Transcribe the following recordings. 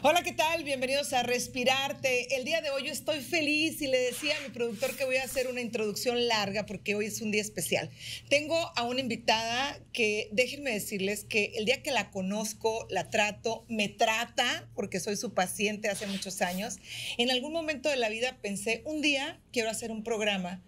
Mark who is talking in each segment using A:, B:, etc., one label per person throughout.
A: Hola, ¿qué tal? Bienvenidos a Respirarte. El día de hoy yo estoy feliz y le decía a mi productor que voy a hacer una introducción larga porque hoy es un día especial. Tengo a una invitada que déjenme decirles que el día que la conozco, la trato, me trata, porque soy su paciente hace muchos años, en algún momento de la vida pensé, un día quiero hacer un programa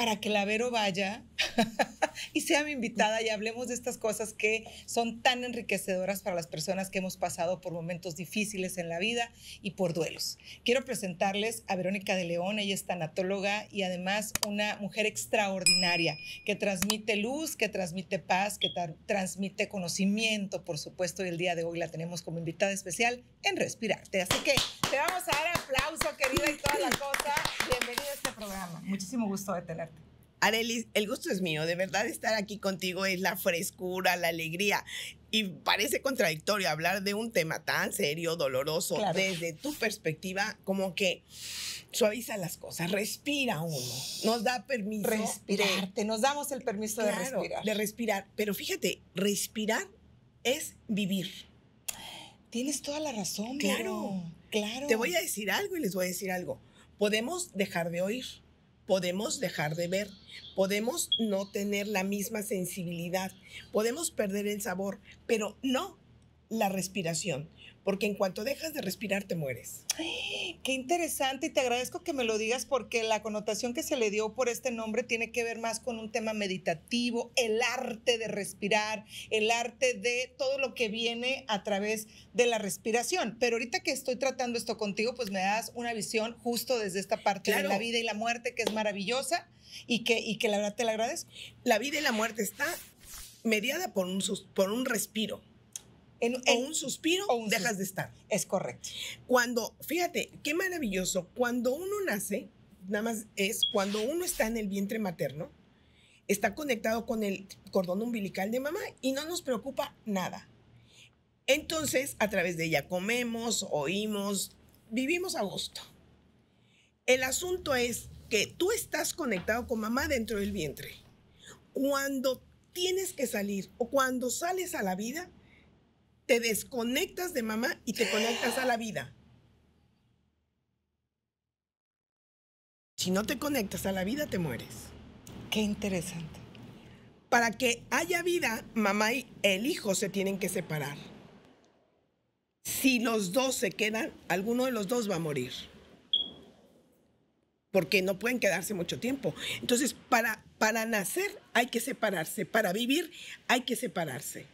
A: para que la Vero vaya y sea mi invitada y hablemos de estas cosas que son tan enriquecedoras para las personas que hemos pasado por momentos difíciles en la vida y por duelos. Quiero presentarles a Verónica de León, ella es tanatóloga y además una mujer extraordinaria que transmite luz, que transmite paz, que transmite conocimiento, por supuesto, y el día de hoy la tenemos como invitada especial en Respirarte. Así que te vamos a dar aplauso, querida, y toda la cosa. Bienvenida a este programa. Muchísimo gusto de tenerte.
B: Arelis, el gusto es mío, de verdad estar aquí contigo es la frescura, la alegría. Y parece contradictorio hablar de un tema tan serio, doloroso, desde tu perspectiva, como que suaviza las cosas, respira uno, nos da permiso.
A: Respirarte, nos damos el permiso de respirar.
B: De respirar, pero fíjate, respirar es vivir.
A: Tienes toda la razón.
B: Claro, claro. Te voy a decir algo y les voy a decir algo. Podemos dejar de oír podemos dejar de ver, podemos no tener la misma sensibilidad, podemos perder el sabor, pero no la respiración porque en cuanto dejas de respirar te mueres.
A: Qué interesante y te agradezco que me lo digas porque la connotación que se le dio por este nombre tiene que ver más con un tema meditativo, el arte de respirar, el arte de todo lo que viene a través de la respiración. Pero ahorita que estoy tratando esto contigo, pues me das una visión justo desde esta parte de la vida y la muerte que es maravillosa y que, y que la verdad te la agradezco.
B: La vida y la muerte está mediada por un, por un respiro en, o un suspiro o dejas de estar.
A: Es correcto.
B: Cuando, fíjate, qué maravilloso, cuando uno nace, nada más es cuando uno está en el vientre materno, está conectado con el cordón umbilical de mamá y no nos preocupa nada. Entonces, a través de ella comemos, oímos, vivimos a gusto. El asunto es que tú estás conectado con mamá dentro del vientre. Cuando tienes que salir o cuando sales a la vida, te desconectas de mamá y te conectas a la vida. Si no te conectas a la vida, te mueres.
A: Qué interesante.
B: Para que haya vida, mamá y el hijo se tienen que separar. Si los dos se quedan, alguno de los dos va a morir. Porque no pueden quedarse mucho tiempo. Entonces, para, para nacer hay que separarse. Para vivir hay que separarse.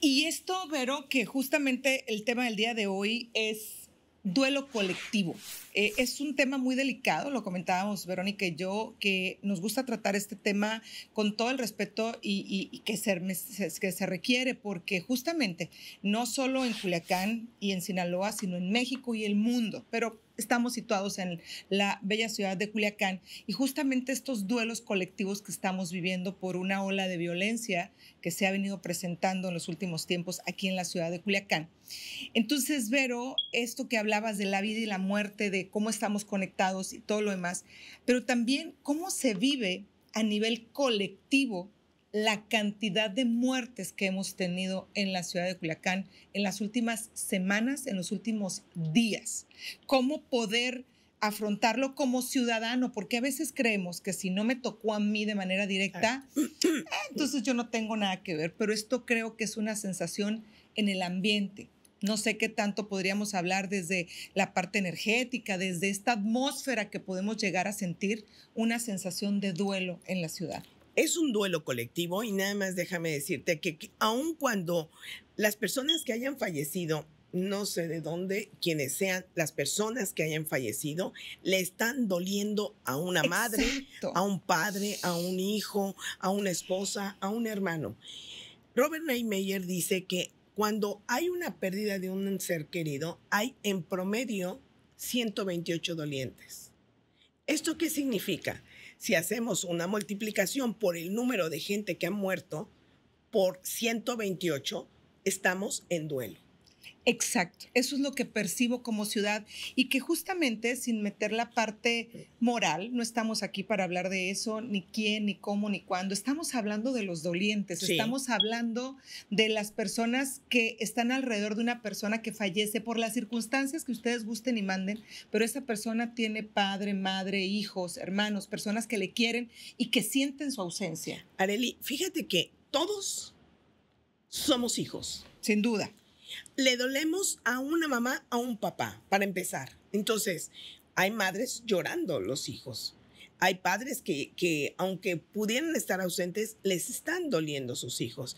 A: Y esto, Vero, que justamente el tema del día de hoy es duelo colectivo. Eh, es un tema muy delicado, lo comentábamos Verónica y yo, que nos gusta tratar este tema con todo el respeto y, que, se, requiere, porque justamente no solo en Culiacán y en Sinaloa, sino en México y el mundo, pero estamos situados en la bella ciudad de Culiacán y justamente estos duelos colectivos que estamos viviendo por una ola de violencia que se ha venido presentando en los últimos tiempos aquí en la ciudad de Culiacán. Entonces, Vero, esto que hablabas de la vida y la muerte, de cómo estamos conectados y todo lo demás, pero también cómo se vive a nivel colectivo la cantidad de muertes que hemos tenido en la ciudad de Culiacán en las últimas semanas, en los últimos días. Cómo poder afrontarlo como ciudadano, porque a veces creemos que si no me tocó a mí de manera directa, ah, entonces yo no tengo nada que ver, pero esto creo que es una sensación en el ambiente. No sé qué tanto podríamos hablar desde la parte energética, desde esta atmósfera que podemos llegar a sentir una sensación de duelo en la ciudad
B: es un duelo colectivo y nada más déjame decirte que, aun cuando las personas que hayan fallecido, no sé de dónde, quienes sean las personas que hayan fallecido, le están doliendo a una madre, a un padre, a un hijo, a una esposa, a un hermano. Robert Neymeyer dice que cuando hay una pérdida de un ser querido, hay en promedio 128 dolientes. ¿Esto qué significa? Si hacemos una multiplicación por el número de gente que ha muerto por 128, estamos en duelo.
A: Exacto, eso es lo que percibo como ciudad y que justamente sin meter la parte moral, no estamos aquí para hablar de eso, ni quién, ni cómo, ni cuándo, estamos hablando de los dolientes, estamos hablando de las personas que están alrededor de una persona que fallece por las circunstancias que ustedes gusten y manden, pero esa persona tiene padre, madre, hijos, hermanos, personas que le quieren y que sienten su ausencia.
B: Areli, fíjate que todos somos hijos.
A: Sin duda
B: le dolemos a una mamá, a un papá, para empezar. Entonces, hay madres llorando los hijos. Hay padres que, que, aunque pudieran estar ausentes, les están doliendo sus hijos.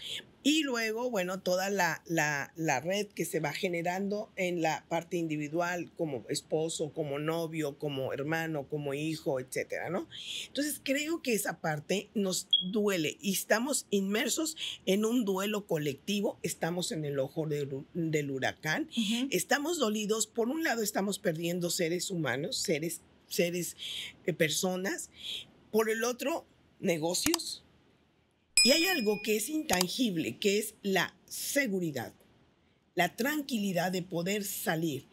B: Y luego, bueno, toda la, la, la, red que se va generando en la parte individual, como esposo, como novio, como hermano, como hijo, etcétera, ¿no? Entonces, creo que esa parte nos duele y estamos inmersos en un duelo colectivo. Estamos en el ojo del, del huracán. Estamos dolidos. Por un lado, estamos perdiendo seres humanos, seres, seres, eh, personas. Por el otro, negocios y hay algo que es intangible, que es la seguridad, la tranquilidad de poder salir.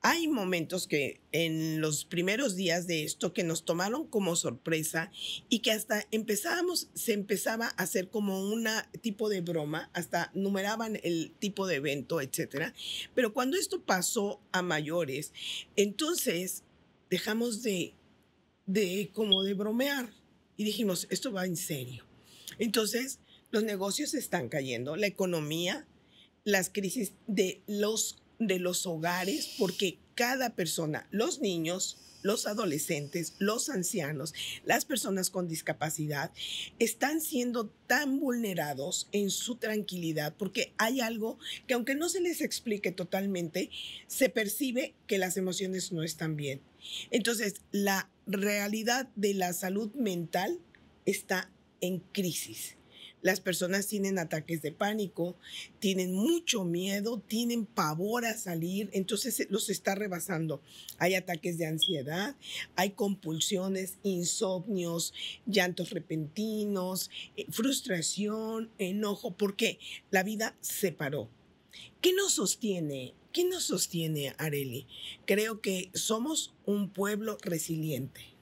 B: Hay momentos que en los primeros días de esto que nos tomaron como sorpresa y que hasta empezábamos, se empezaba a hacer como un tipo de broma, hasta numeraban el tipo de evento, etcétera. Pero cuando esto pasó a mayores, entonces dejamos de, de como de bromear y dijimos, esto va en serio. Entonces, los negocios están cayendo, la economía, las crisis de los, de los hogares, porque cada persona, los niños, los adolescentes, los ancianos, las personas con discapacidad, están siendo tan vulnerados en su tranquilidad porque hay algo que aunque no se les explique totalmente, se percibe que las emociones no están bien. Entonces, la realidad de la salud mental está en crisis. Las personas tienen ataques de pánico, tienen mucho miedo, tienen pavor a salir, entonces los está rebasando. Hay ataques de ansiedad, hay compulsiones, insomnios, llantos repentinos, eh, frustración, enojo, porque la vida se paró. ¿Qué nos sostiene? ¿Qué nos sostiene, Areli? Creo que somos un pueblo resiliente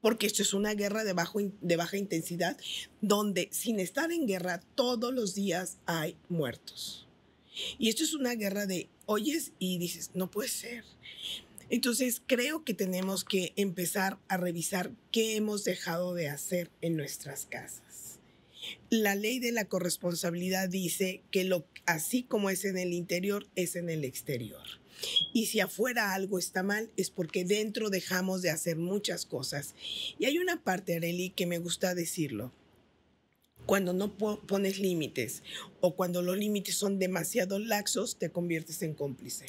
B: porque esto es una guerra de, de baja intensidad, donde sin estar en guerra todos los días hay muertos. Y esto es una guerra de oyes y dices, no puede ser. Entonces creo que tenemos que empezar a revisar qué hemos dejado de hacer en nuestras casas. La ley de la corresponsabilidad dice que lo, así como es en el interior, es en el exterior. Y si afuera algo está mal, es porque dentro dejamos de hacer muchas cosas. Y hay una parte, Areli, que me gusta decirlo. Cuando no pones límites o cuando los límites son demasiado laxos, te conviertes en cómplice.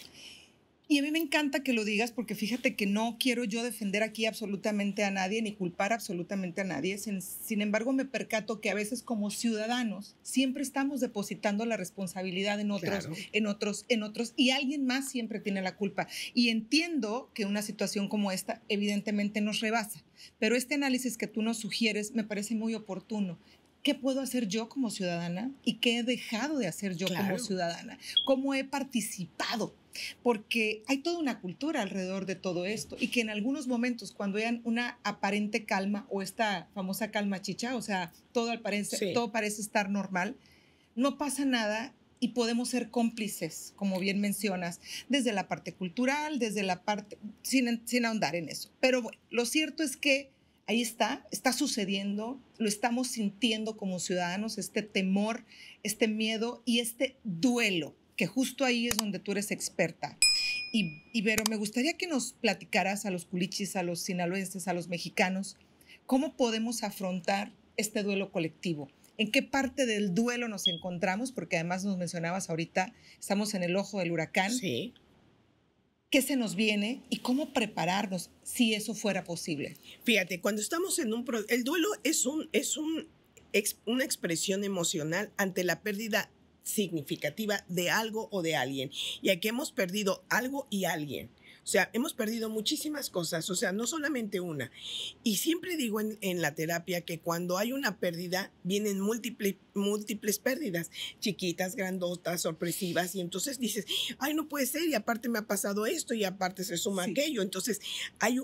A: Y a mí me encanta que lo digas porque fíjate que no quiero yo defender aquí absolutamente a nadie ni culpar absolutamente a nadie. Sin, embargo, me percato que a veces como ciudadanos siempre estamos depositando la responsabilidad en otros, en otros, en otros y alguien más siempre tiene la culpa. Y entiendo que una situación como esta evidentemente nos rebasa, pero este análisis que tú nos sugieres me parece muy oportuno. ¿Qué puedo hacer yo como ciudadana y qué he dejado de hacer yo como ciudadana? ¿Cómo he participado? Porque hay toda una cultura alrededor de todo esto y que en algunos momentos cuando hayan una aparente calma o esta famosa calma chicha, o sea, todo, parece, todo parece estar normal, no pasa nada y podemos ser cómplices, como bien mencionas, desde la parte cultural, desde la parte, sin, sin ahondar en eso. Pero bueno, lo cierto es que ahí está, está sucediendo, lo estamos sintiendo como ciudadanos, este temor, este miedo y este duelo que justo ahí es donde tú eres experta. Y, Vero, me gustaría que nos platicaras a los culichis, a los sinaloenses, a los mexicanos, cómo podemos afrontar este duelo colectivo. ¿En qué parte del duelo nos encontramos? Porque además nos mencionabas ahorita, estamos en el ojo del huracán.
B: Sí.
A: ¿Qué se nos viene y cómo prepararnos si eso fuera posible?
B: Fíjate, cuando estamos en un... El duelo es, un, es un, una expresión emocional ante la pérdida significativa de algo o de alguien. Y aquí hemos perdido algo y alguien. O sea, hemos perdido muchísimas cosas, o sea, no solamente una. Y siempre digo en, la terapia que cuando hay una pérdida, vienen múltiples, múltiples pérdidas, chiquitas, grandotas, sorpresivas, y entonces dices, ay, no puede ser, y aparte me ha pasado esto, y aparte se suma aquello. Entonces hay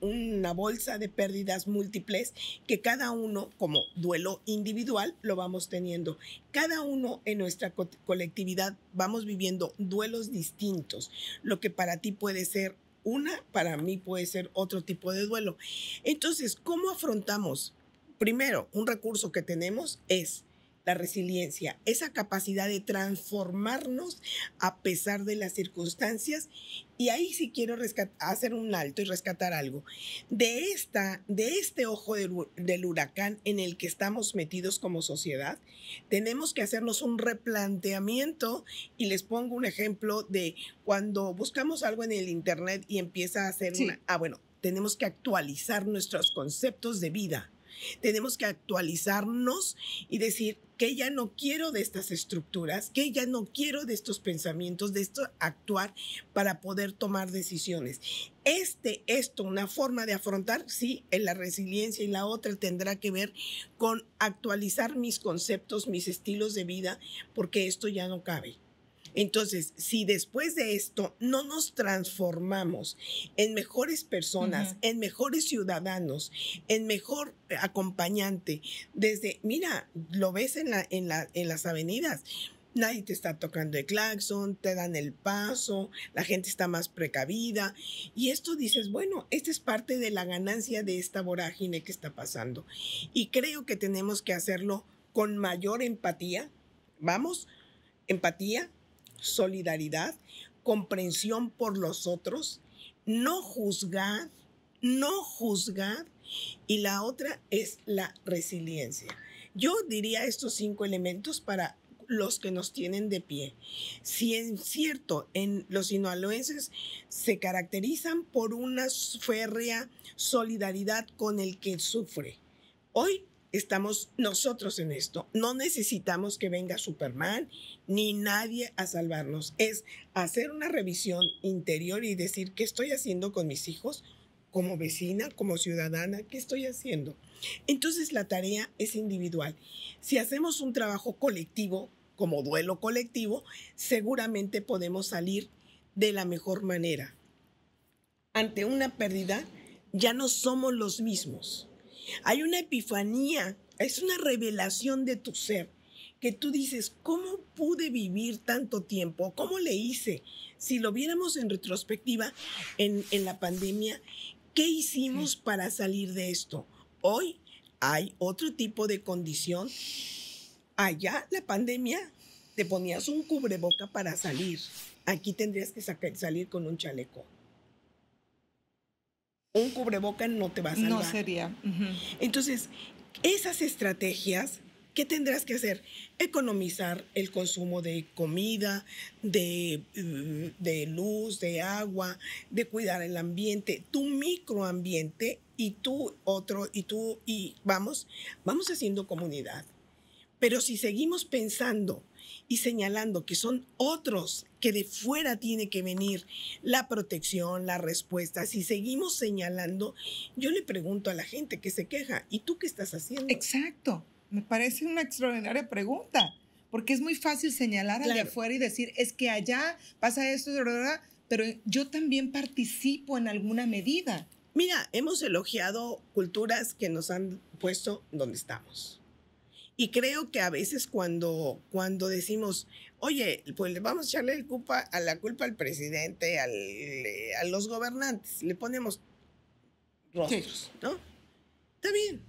B: una bolsa de pérdidas múltiples que cada uno, como duelo individual, lo vamos teniendo. Cada uno en nuestra colectividad vamos viviendo duelos distintos. Lo que para ti puede ser una, para mí puede ser otro tipo de duelo. Entonces, ¿cómo afrontamos? Primero, un recurso que tenemos es la resiliencia, esa capacidad de transformarnos a pesar de las circunstancias. Y ahí sí quiero hacer un alto y rescatar algo. De, esta, de este ojo del, del huracán en el que estamos metidos como sociedad, tenemos que hacernos un replanteamiento y les pongo un ejemplo de cuando buscamos algo en el Internet y empieza a hacer una... Ah, bueno, tenemos que actualizar nuestros conceptos de vida tenemos que actualizarnos y decir que ya no quiero de estas estructuras, que ya no quiero de estos pensamientos, de esto actuar para poder tomar decisiones. Este, esto, una forma de afrontar, sí, en la resiliencia y la otra tendrá que ver con actualizar mis conceptos, mis estilos de vida, porque esto ya no cabe. Entonces, si después de esto no nos transformamos en mejores personas, en mejores ciudadanos, en mejor acompañante, desde, mira, lo ves en, la, en, la, en las avenidas, nadie te está tocando el claxon, te dan el paso, la gente está más precavida. Y esto dices, bueno, esta es parte de la ganancia de esta vorágine que está pasando. Y creo que tenemos que hacerlo con mayor empatía. Vamos, empatía, solidaridad, comprensión por los otros, no juzgar, no juzgar, y la otra es la resiliencia. Yo diría estos cinco elementos para los que nos tienen de pie. Si es cierto, en los sinaloenses se caracterizan por una férrea solidaridad con el que sufre. Hoy estamos nosotros en esto. No necesitamos que venga Superman ni nadie a salvarnos. Es hacer una revisión interior y decir qué estoy haciendo con mis hijos como vecina, como ciudadana, qué estoy haciendo. Entonces la tarea es individual. Si hacemos un trabajo colectivo, como duelo colectivo, seguramente podemos salir de la mejor manera. Ante una pérdida, ya no somos los mismos hay una epifanía, es una revelación de tu ser, que tú dices, ¿cómo pude vivir tanto tiempo? ¿Cómo le hice? Si lo viéramos en retrospectiva en, la pandemia, ¿qué hicimos para salir de esto? Hoy hay otro tipo de condición. Allá la pandemia te ponías un cubreboca para salir. Aquí tendrías que salir con un chaleco un cubreboca no te va a salvar.
A: No sería.
B: Entonces, esas estrategias, ¿qué tendrás que hacer? Economizar el consumo de comida, de, mm, de luz, de agua, de cuidar el ambiente, tu microambiente y tú otro, y tú, y vamos, vamos haciendo comunidad. Pero si seguimos pensando y señalando que son otros que de fuera tiene que venir la protección, la respuesta. Si seguimos señalando, yo le pregunto a la gente que se queja, ¿y tú qué estás haciendo?
A: Exacto, me parece una extraordinaria pregunta, porque es muy fácil señalar al de afuera y decir, es que allá pasa esto, pero yo también participo en alguna medida.
B: Mira, hemos elogiado culturas que nos han puesto donde estamos. Y creo que a veces cuando, cuando decimos, oye, pues le vamos a echarle el culpa, a la culpa al presidente, al, eh, a los gobernantes, le ponemos rostros, ¿no? Está bien.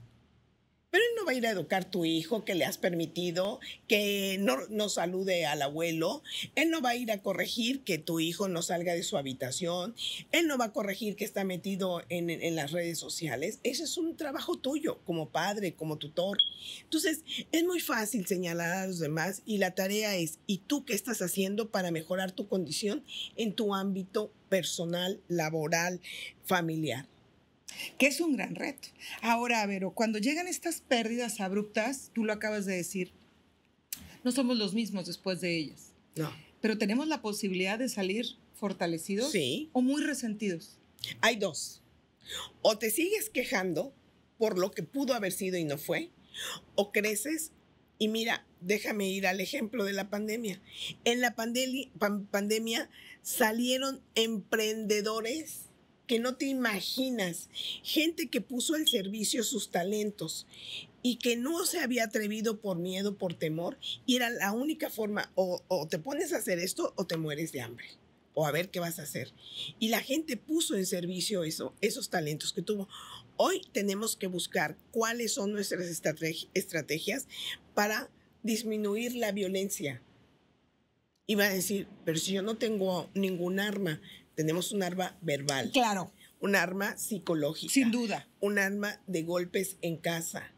B: Pero él no va a ir a educar a tu hijo que le has permitido que no, no, salude al abuelo. Él no va a ir a corregir que tu hijo no salga de su habitación. Él no va a corregir que está metido en, en las redes sociales. Ese es un trabajo tuyo como padre, como tutor. Entonces, es muy fácil señalar a los demás y la tarea es, ¿y tú qué estás haciendo para mejorar tu condición en tu ámbito personal, laboral, familiar?
A: Que es un gran reto. Ahora, Vero, cuando llegan estas pérdidas abruptas, tú lo acabas de decir, no somos los mismos después de ellas.
B: No.
A: Pero tenemos la posibilidad de salir fortalecidos
B: sí.
A: o muy resentidos.
B: Hay dos. O te sigues quejando por lo que pudo haber sido y no fue, o creces Y mira, déjame ir al ejemplo de la pandemia. En la pandemia salieron emprendedores que no te imaginas, gente que puso al servicio sus talentos y que no se había atrevido por miedo, por temor, y era la única forma, o, te pones a hacer esto o te mueres de hambre, o a ver qué vas a hacer. Y la gente puso en servicio eso, esos talentos que tuvo. Hoy tenemos que buscar cuáles son nuestras estrategias para disminuir la violencia. Iba a decir, pero si yo no tengo ningún arma, tenemos un arma verbal.
A: Claro.
B: Un arma psicológica.
A: Sin duda.
B: Un arma de golpes en casa.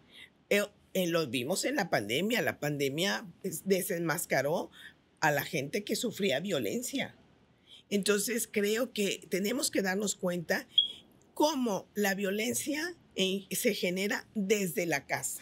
B: Eh, eh, lo vimos en la pandemia. La pandemia desenmascaró a la gente que sufría violencia. Entonces creo que tenemos que darnos cuenta cómo la violencia eh, se genera desde la casa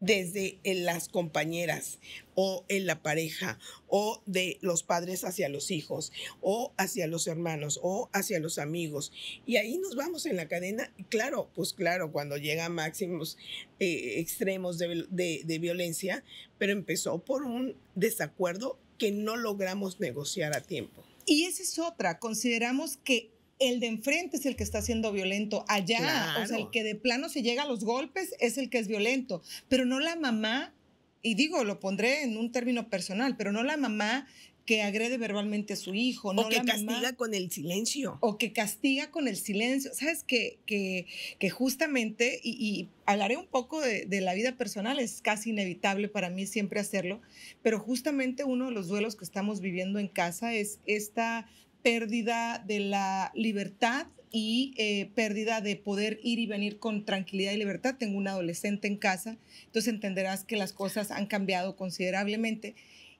B: desde en las compañeras o en la pareja o de los padres hacia los hijos o hacia los hermanos o hacia los amigos. Y ahí nos vamos en la cadena. Claro, pues claro, cuando llega a máximos eh, extremos de, de violencia, pero empezó por un desacuerdo que no logramos negociar a tiempo.
A: Y esa es otra. Consideramos que el de enfrente es el que está siendo violento allá. O sea, el que de plano se llega a los golpes es el que es violento, pero no la mamá, y digo, lo pondré en un término personal, pero no la mamá que agrede verbalmente a su hijo. No
B: o que castiga con el silencio.
A: O que castiga con el silencio. Sabes que, que, que justamente, y, y, hablaré un poco de, de, la vida personal, es casi inevitable para mí siempre hacerlo, pero justamente uno de los duelos que estamos viviendo en casa es esta pérdida de la libertad y eh, pérdida de poder ir y venir con tranquilidad y libertad. Tengo un adolescente en casa, entonces entenderás que las cosas han cambiado considerablemente.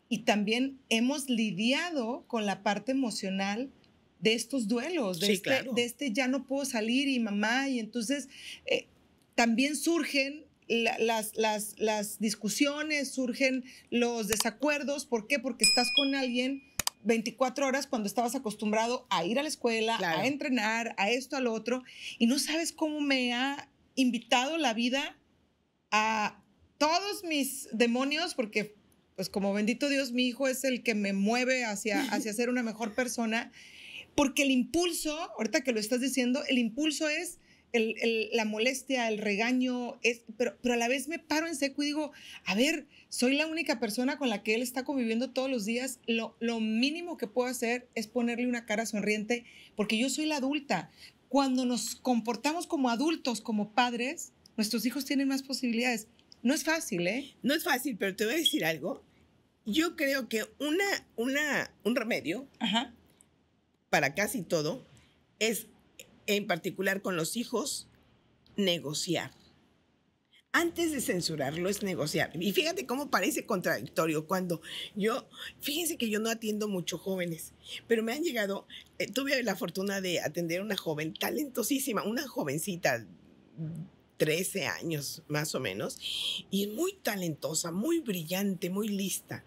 A: Y también hemos lidiado con la parte emocional de estos duelos, de, este, de este ya no puedo salir y mamá, y entonces eh, también surgen las, las, las discusiones, surgen los desacuerdos. ¿Por qué? Porque estás con alguien 24 horas cuando estabas acostumbrado a ir a la escuela, a entrenar, a esto, a lo otro, y no sabes cómo me ha invitado la vida a todos mis demonios, porque pues como bendito Dios, mi hijo es el que me mueve hacia, hacia ser una mejor persona, porque el impulso, ahorita que lo estás diciendo, el impulso es la molestia, el regaño, es, pero, pero a la vez me paro en seco y digo, a ver, soy la única persona con la que él está conviviendo todos los días, lo, lo mínimo que puedo hacer es ponerle una cara sonriente, porque yo soy la adulta. Cuando nos comportamos como adultos, como padres, nuestros hijos tienen más posibilidades. No es fácil, ¿eh?
B: No es fácil, pero te voy a decir algo. Yo creo que una, una, un remedio para casi todo es en particular con los hijos, negociar. Antes de censurarlo es negociar. Y fíjate cómo parece contradictorio cuando yo, fíjense que yo no atiendo mucho jóvenes, pero me han llegado, eh, tuve la fortuna de atender a una joven talentosísima, una jovencita 13 años más o menos, y muy talentosa, muy brillante, muy lista.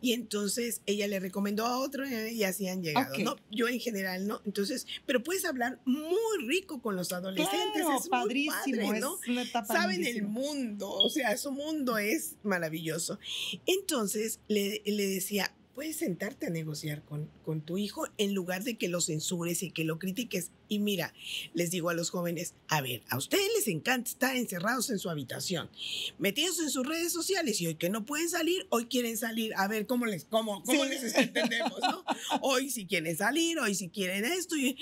B: Y entonces ella le recomendó a otro y así han llegado, ¿no? Yo en general, ¿no? Entonces, pero puedes hablar muy rico con los adolescentes, es padrísimo, padre, ¿no? Saben el mundo, o sea, su mundo es maravilloso. Entonces le, le decía, puedes sentarte a negociar con, con tu hijo en lugar de que lo censures y que lo critiques. Y mira, les digo a los jóvenes, a ver, a ustedes les encanta estar encerrados en su habitación, metidos en sus redes sociales y hoy que no pueden salir, hoy quieren salir. A ver, ¿cómo les, cómo, cómo les entendemos? ¿no? Hoy si quieren salir, hoy si quieren esto. Y,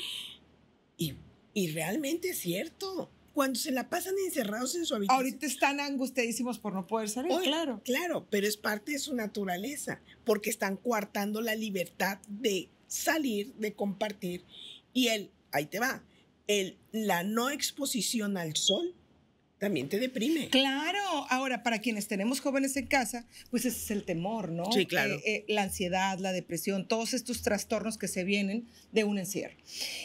B: y, y realmente es cierto cuando se la pasan encerrados en su habitación.
A: Ahorita están angustiadísimos por no poder salir, claro.
B: Claro, pero es parte de su naturaleza, porque están coartando la libertad de salir, de compartir. Y el, ahí te va, el, la no exposición al sol también te deprime.
A: Claro, ahora para quienes tenemos jóvenes en casa, pues ese es el temor, ¿no?
B: Sí, claro.
A: Eh, eh, la ansiedad, la depresión, todos estos trastornos que se vienen de un encierro.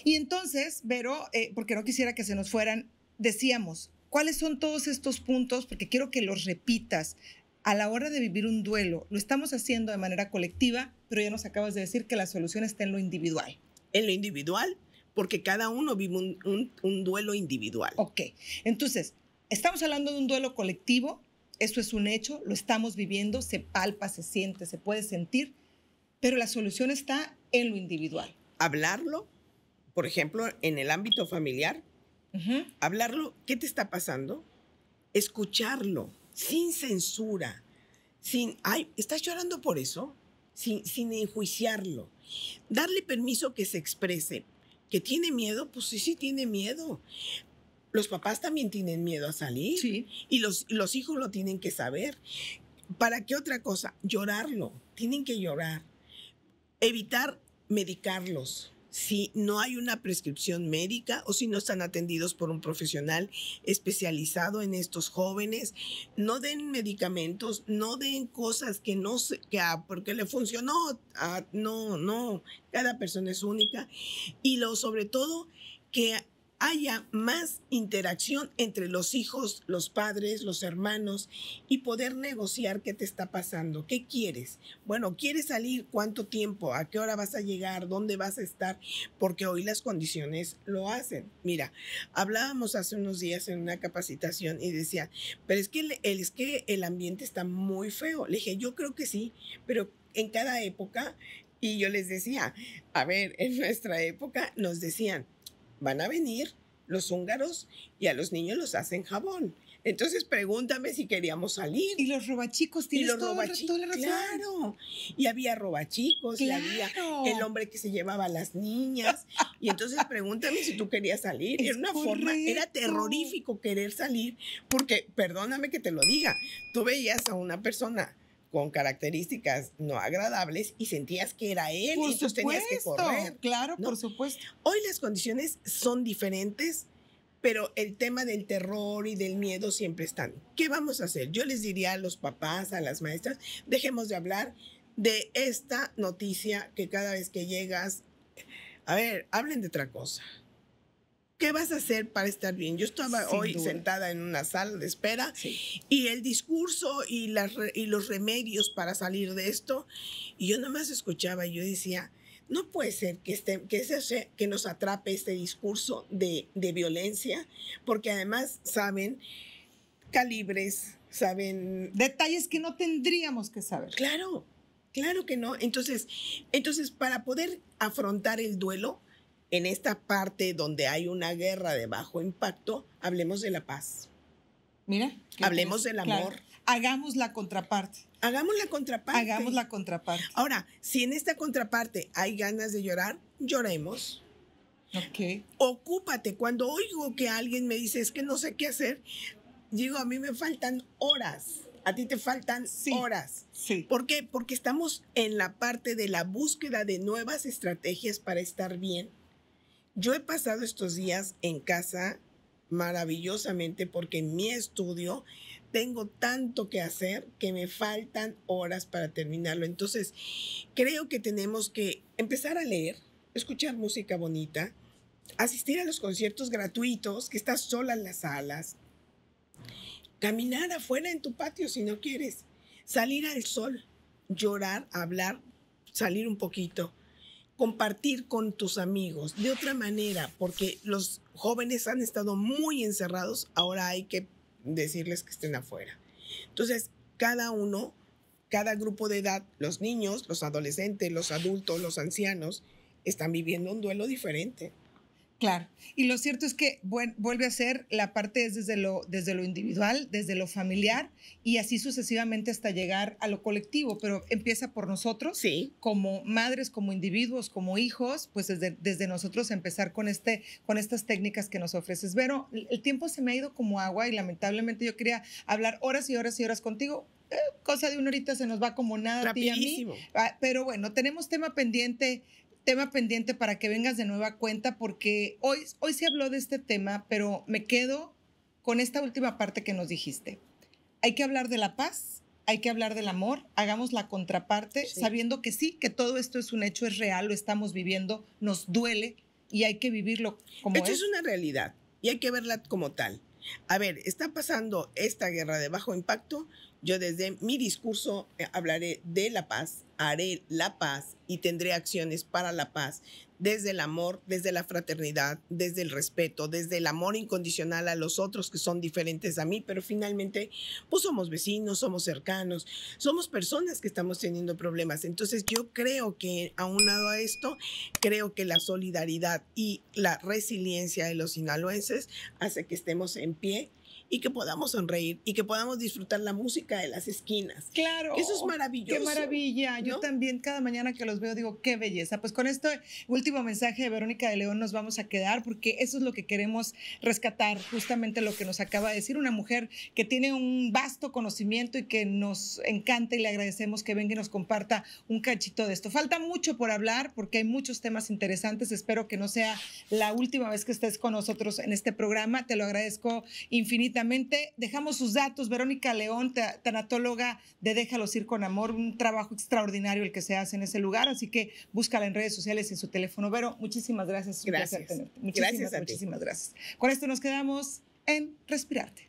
A: Y entonces, Vero, eh, porque no quisiera que se nos fueran decíamos, ¿cuáles son todos estos puntos? Porque quiero que los repitas. A la hora de vivir un duelo, lo estamos haciendo de manera colectiva, pero ya nos acabas de decir que la solución está en lo individual.
B: En lo individual, porque cada uno vive un, duelo individual.
A: Ok, entonces, estamos hablando de un duelo colectivo, Esto es un hecho, lo estamos viviendo, se palpa, se siente, se puede sentir, pero la solución está en lo individual.
B: Hablarlo, por ejemplo, en el ámbito familiar, hablarlo, ¿qué te está pasando? Escucharlo, sin censura, sin, ay, ¿estás llorando por eso? Sin, sin enjuiciarlo. Darle permiso que se exprese. ¿Que tiene miedo? Pues sí, sí tiene miedo. Los papás también tienen miedo a salir.
A: Sí.
B: Y los, los hijos lo tienen que saber. ¿Para qué otra cosa? Llorarlo. Tienen que llorar. Evitar medicarlos si no hay una prescripción médica o si no están atendidos por un profesional especializado en estos jóvenes. No den medicamentos, no den cosas que no se, que porque le funcionó. no, no, cada persona es única. Y lo sobre todo que haya más interacción entre los hijos, los padres, los hermanos y poder negociar qué te está pasando, qué quieres. Bueno, ¿quieres salir? ¿Cuánto tiempo? ¿A qué hora vas a llegar? ¿Dónde vas a estar? Porque hoy las condiciones lo hacen. Mira, hablábamos hace unos días en una capacitación y decía, pero es que el, es que el ambiente está muy feo. Le dije, yo creo que sí, pero en cada época, y yo les decía, a ver, en nuestra época nos decían, van a venir los húngaros y a los niños los hacen jabón. Entonces pregúntame si queríamos salir.
A: Y los robachicos, tienes y los todo, robachicos,
B: Claro. Y había robachicos, y había el hombre que se llevaba a las niñas. Y entonces pregúntame si tú querías salir. era una forma, era terrorífico querer salir, porque, perdóname que te lo diga, tú veías a una persona con características no agradables y sentías que era él y tú tenías que correr.
A: Claro, por supuesto.
B: Hoy las condiciones son diferentes, pero el tema del terror y del miedo siempre están. ¿Qué vamos a hacer? Yo les diría a los papás, a las maestras, dejemos de hablar de esta noticia que cada vez que llegas, a ver, hablen de otra cosa. ¿Qué vas a hacer para estar bien? Yo estaba hoy sentada en una sala de espera y el discurso y, las, y los remedios para salir de esto, y yo nada más escuchaba y yo decía, no puede ser que, este, que, ese, que nos atrape este discurso de, de violencia, porque además saben calibres, saben...
A: Detalles que no tendríamos que saber.
B: Claro, claro que no. Entonces, entonces para poder afrontar el duelo, en esta parte donde hay una guerra de bajo impacto, hablemos de la paz.
A: Mira.
B: Hablemos del amor.
A: Hagamos la contraparte.
B: Hagamos la contraparte.
A: Hagamos la contraparte.
B: Ahora, si en esta contraparte hay ganas de llorar, lloremos.
A: Ok.
B: Ocúpate. Cuando oigo que alguien me dice es que no sé qué hacer, digo, a mí me faltan horas. A ti te faltan horas.
A: Sí.
B: ¿Por qué? Porque estamos en la parte de la búsqueda de nuevas estrategias para estar bien yo he pasado estos días en casa maravillosamente porque en mi estudio tengo tanto que hacer que me faltan horas para terminarlo. Entonces, creo que tenemos que empezar a leer, escuchar música bonita, asistir a los conciertos gratuitos, que estás sola en las salas, caminar afuera en tu patio si no quieres, salir al sol, llorar, hablar, salir un poquito compartir con tus amigos de otra manera, porque los jóvenes han estado muy encerrados, ahora hay que decirles que estén afuera. Entonces, cada uno, cada grupo de edad, los niños, los adolescentes, los adultos, los ancianos, están viviendo un duelo diferente.
A: Claro. Y lo cierto es que vuelve a ser la parte es desde lo, desde lo individual, desde lo familiar y así sucesivamente hasta llegar a lo colectivo, pero empieza por nosotros,
B: sí.
A: como madres, como individuos, como hijos, pues desde, desde nosotros empezar con, este, con estas técnicas que nos ofreces. Vero, el tiempo se me ha ido como agua y lamentablemente yo quería hablar horas y horas y horas contigo, eh, cosa de una horita se nos va como nada a ti a mí. Ah, pero bueno, tenemos tema pendiente tema pendiente para que vengas de nueva cuenta porque hoy, hoy se habló de este tema, pero me quedo con esta última parte que nos dijiste. Hay que hablar de la paz, hay que hablar del amor, hagamos la contraparte, sabiendo que sí, que todo esto es un hecho, es real, lo estamos viviendo, nos duele y hay que vivirlo como
B: Esto es. una realidad y hay que verla como tal. A ver, está pasando esta guerra de bajo impacto, Yo desde mi discurso eh, hablaré de la paz, haré la paz y tendré acciones para la paz desde el amor, desde la fraternidad, desde el respeto, desde el amor incondicional a los otros que son diferentes a mí, pero finalmente, pues somos vecinos, somos cercanos, somos personas que estamos teniendo problemas. Entonces yo creo que aunado a esto, creo que la solidaridad y la resiliencia de los sinaloenses hace que estemos en pie y que podamos sonreír y que podamos disfrutar la música de las esquinas.
A: Claro.
B: Eso es maravilloso.
A: Qué maravilla. Yo también cada mañana que los veo digo, qué belleza. Pues con este último mensaje de Verónica de León nos vamos a quedar porque eso es lo que queremos rescatar, justamente lo que nos acaba de decir una mujer que tiene un vasto conocimiento y que nos encanta y le agradecemos que venga y nos comparta un cachito de esto. Falta mucho por hablar porque hay muchos temas interesantes. Espero que no sea la última vez que estés con nosotros en este programa. Te lo agradezco Dejamos sus datos, Verónica León, tanatóloga de Déjalos ir con amor, un trabajo extraordinario el que se hace en ese lugar, así que búscala en redes sociales y en su teléfono. Vero, muchísimas gracias.
B: gracias.
A: Muchísimas, gracias muchísimas gracias. Con esto nos quedamos en Respirarte.